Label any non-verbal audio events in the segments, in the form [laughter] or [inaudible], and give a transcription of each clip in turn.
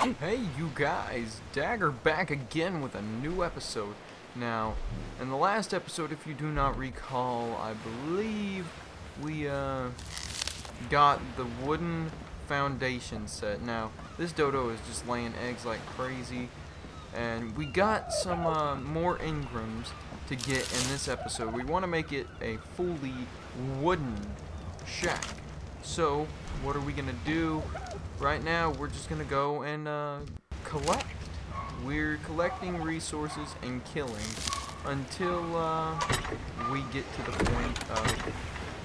Hey you guys, Dagger back again with a new episode. Now, in the last episode, if you do not recall, I believe we uh, got the wooden foundation set. Now, this dodo is just laying eggs like crazy, and we got some uh, more Engrams to get in this episode. We want to make it a fully wooden shack. So, what are we going to do? Right now, we're just going to go and uh, collect. We're collecting resources and killing until uh, we get to the point of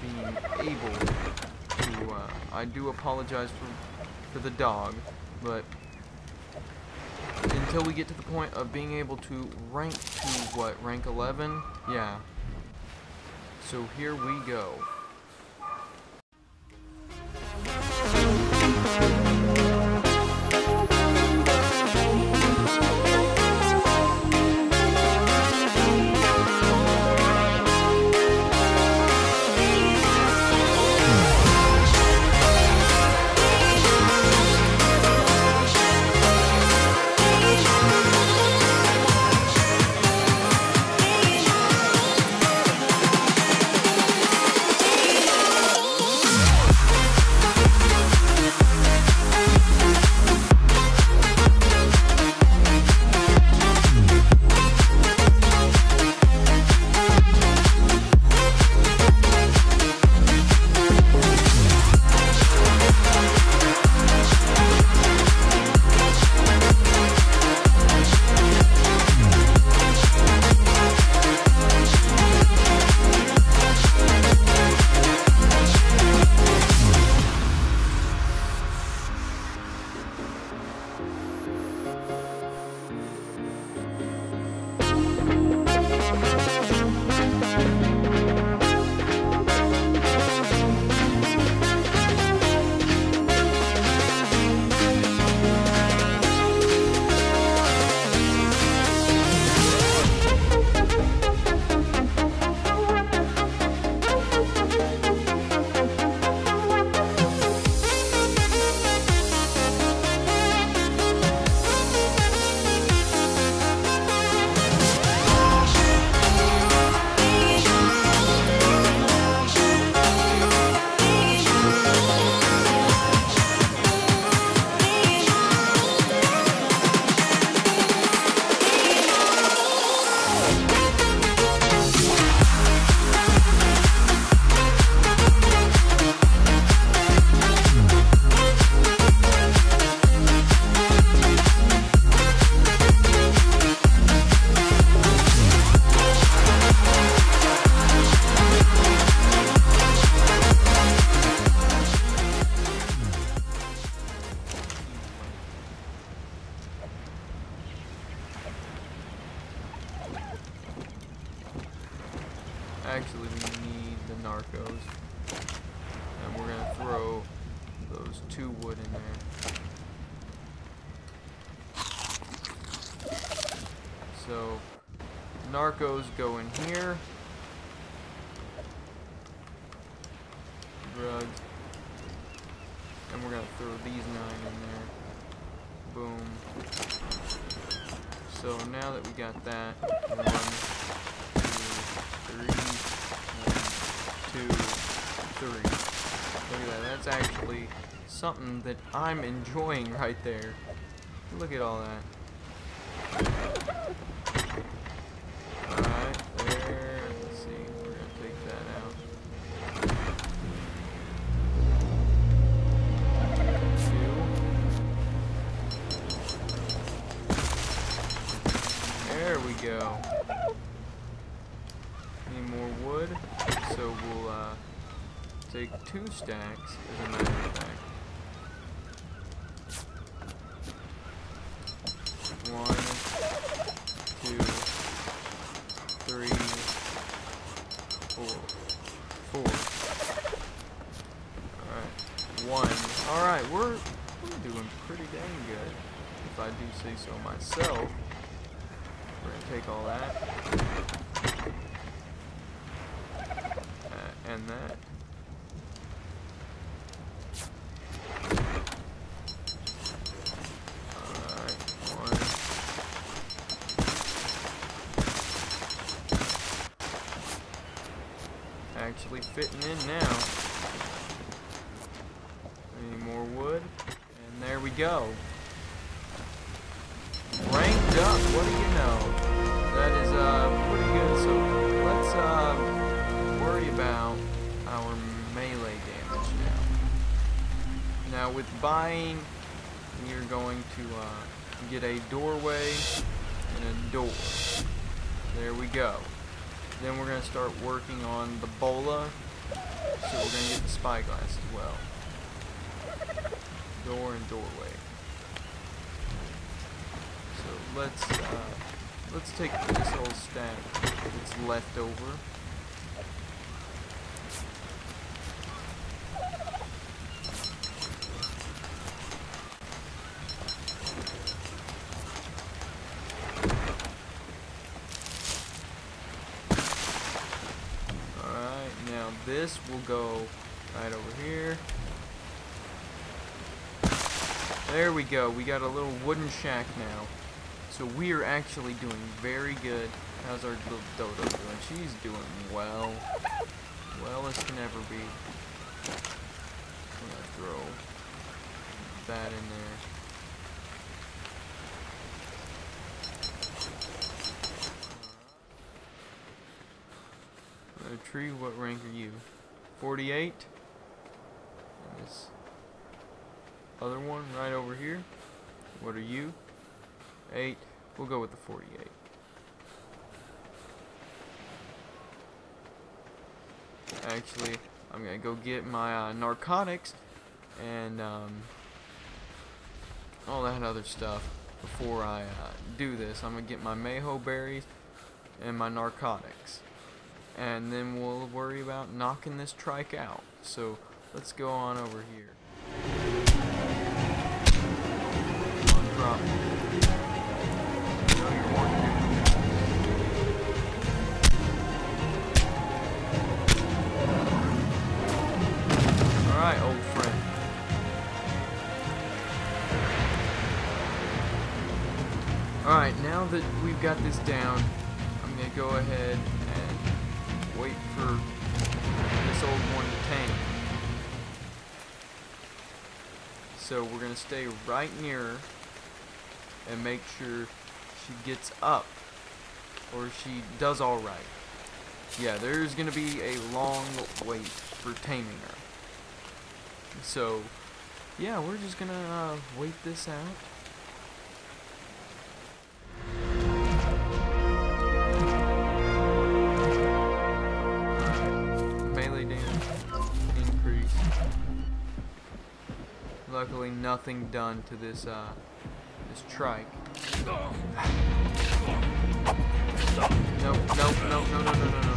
being able to... Uh, I do apologize for, for the dog, but until we get to the point of being able to rank to, what, rank 11? Yeah. So here we go. Actually, we need the narcos. And we're gonna throw those two wood in there. So, narcos go in here. Drugs. And we're gonna throw these nine in there. Boom. So now that we got that, one, two, three, one, two, three. Look at that. That's actually something that I'm enjoying right there. Look at all that. Alright, there. Let's see. We're gonna take that out. Two. There we go. Need more wood, so we'll uh, take two stacks as a matter of fact. One, two, three, four, four. Alright, one. Alright, we're, we're doing pretty dang good, if I do say so myself. We're gonna take all that. Uh, and that. Fitting in now. Any more wood? And there we go. Ranked up, what do you know? That is uh, pretty good, so let's uh, worry about our melee damage now. Now with buying, are going to uh, get a doorway and a door. There we go. Then we're going to start working on the bola. So we're going to get the spyglass as well. Door and doorway. So let's uh, let's take this old stack that's left over. This will go right over here. There we go. We got a little wooden shack now. So we are actually doing very good. How's our little Dodo doing? She's doing well. Well as can ever be. I'm gonna throw that in there. Tree, what rank are you? 48. And this other one right over here. What are you? 8. We'll go with the 48. Actually, I'm gonna go get my uh, narcotics and um, all that other stuff before I uh, do this. I'm gonna get my Mejoberries and my narcotics and then we'll worry about knocking this trike out. So let's go on over here. On, drop. Alright, old friend. Alright, now that we've got this down, I'm going to go ahead So we're going to stay right near her and make sure she gets up or she does alright. Yeah, there's going to be a long wait for taming her. So, yeah, we're just going to uh, wait this out. Luckily, nothing done to this uh, this trike. No, no, no, no, no, no, no, no.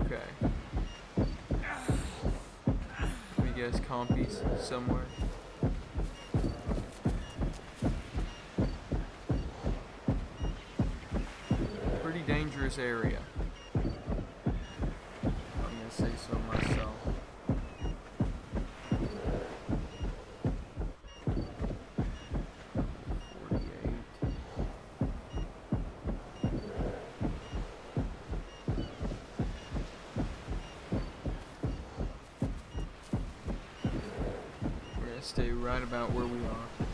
Okay. We guess compies somewhere. Dangerous area. I'm gonna say so myself. We're gonna stay right about where we are.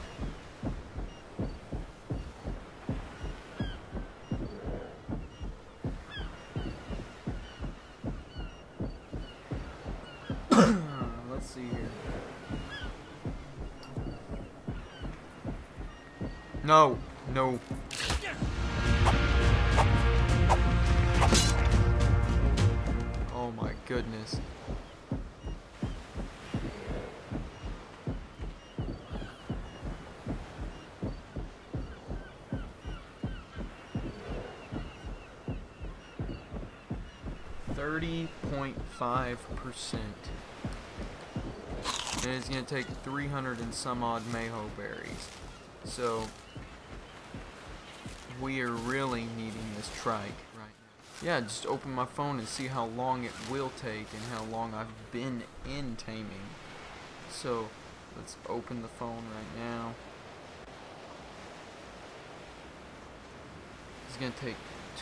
No, no. Oh my goodness. Thirty point five percent. And it's gonna take three hundred and some odd Mejoberries. So we are really needing this trike right now. Yeah, just open my phone and see how long it will take and how long I've been in taming. So let's open the phone right now. It's gonna take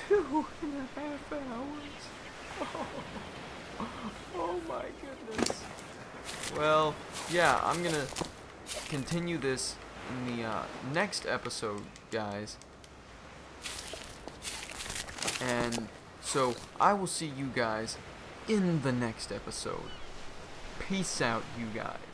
two [laughs] and a half hours. [laughs] Oh, oh my goodness. Well, yeah, I'm gonna continue this in the uh, next episode, guys. And so I will see you guys in the next episode. Peace out, you guys.